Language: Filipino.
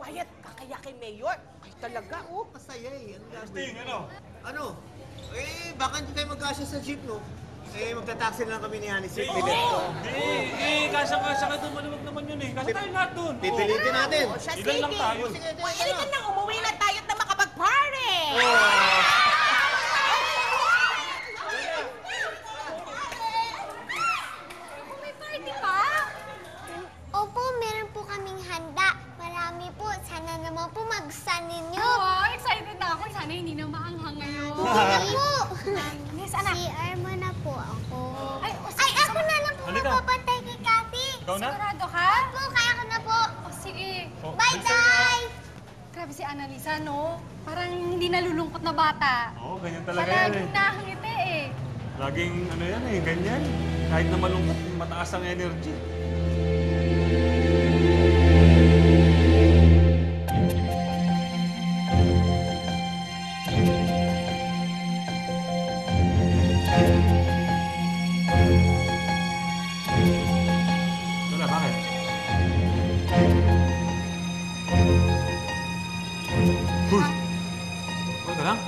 Quiet ka kaya kay Mayor. Ay talaga, oh. Masaya eh. Ang. Sting, ano? Ano? Eh, baka hindi tayo magkasya sa jeep, no? Eh, magta-taxi lang kami ni Anis. Eh, Oo! Eh, eh, kasya kasya ka doon, maluwag naman yun eh. Kasi tayo lahat doon. Pipilitin natin. Oh, Ilan lang tayo. Sige, sige, Pwede ka nang umuwi na tayo Po magustuhan ninyo. Oo, excited na ako. Sana hindi na maanghang ngayon. Hindi po. Miss, anak. CR mo na po ako. Ay, o, Ay, ako na lang po Halika. magpapatay kay Kathy. Ikaw na? Sigurado ka? Po, kaya ko na po. O, sige. Oh, Bye, mo. guys! Grabe si Annalisa, no? Parang hindi nalulungkot na bata. Oo, ganyan talaga yan eh. Palaging nakangiti eh. Laging ano yan eh, ganyan. Kahit na malungkot, mataas ang energy. Boleh kadang?